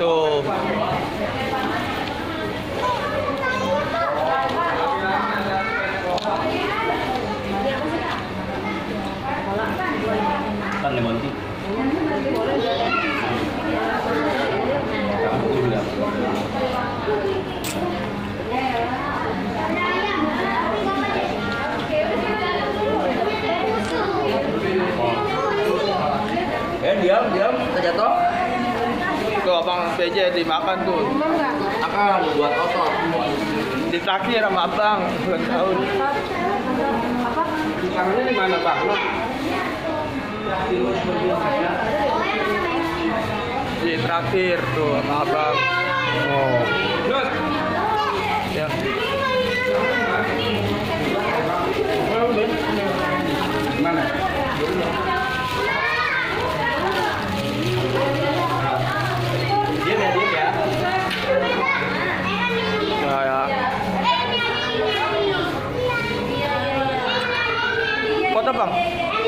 Tuh. Kan lemon tea. Kamu juga. Eh diam diam terjatuh. Tuh abang PJ dimakan tuh. Akan buat otot. Ditraktir sama abang ulang tahun. Tangannya di mana bang? Ditraktir tuh sama abang. Oh. Foto bang.